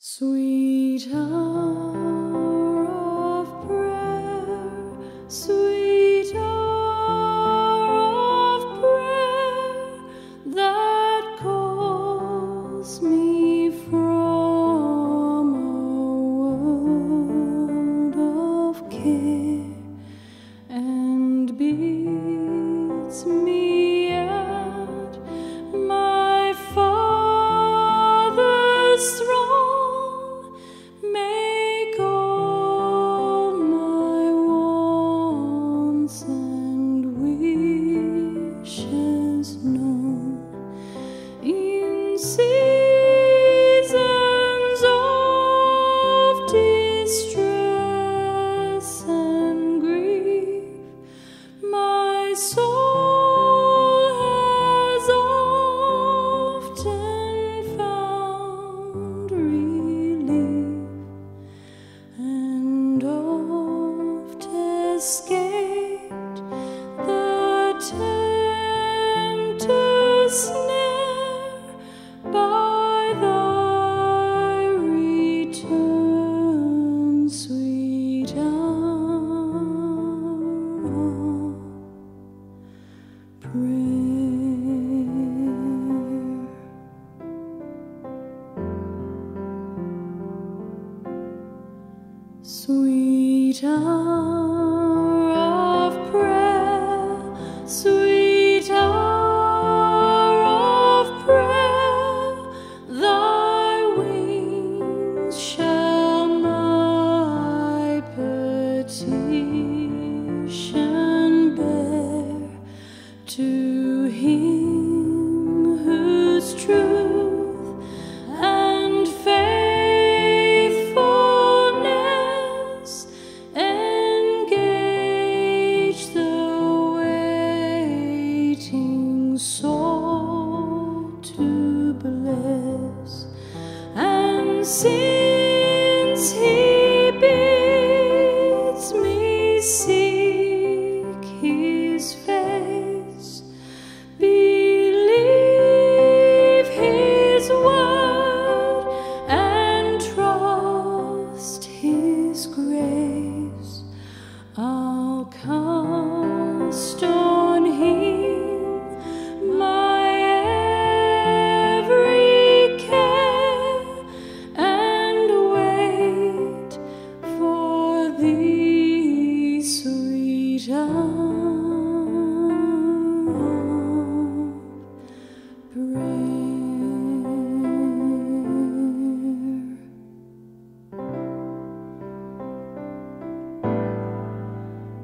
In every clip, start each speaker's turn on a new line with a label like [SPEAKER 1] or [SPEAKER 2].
[SPEAKER 1] Sweet hour of prayer, sweet hour of prayer that calls me from a world of care and bids me. the tempter's snare by thy return, sweet hour. Prayer. Sweet hour.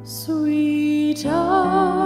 [SPEAKER 1] Sweetheart.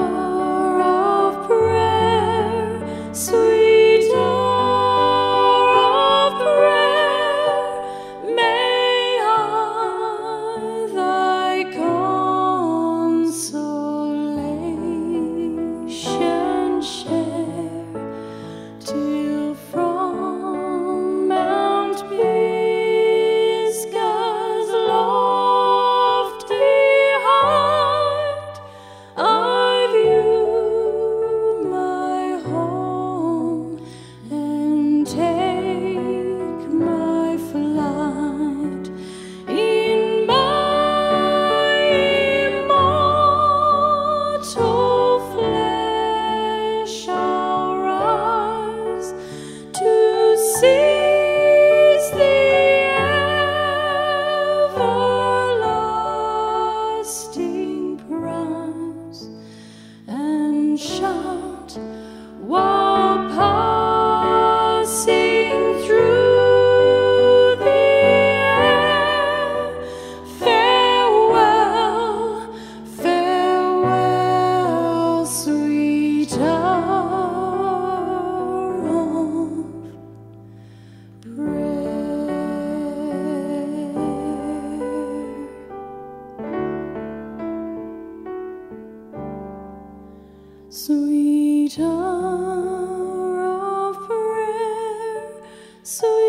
[SPEAKER 1] sweet hour of prayer, sweet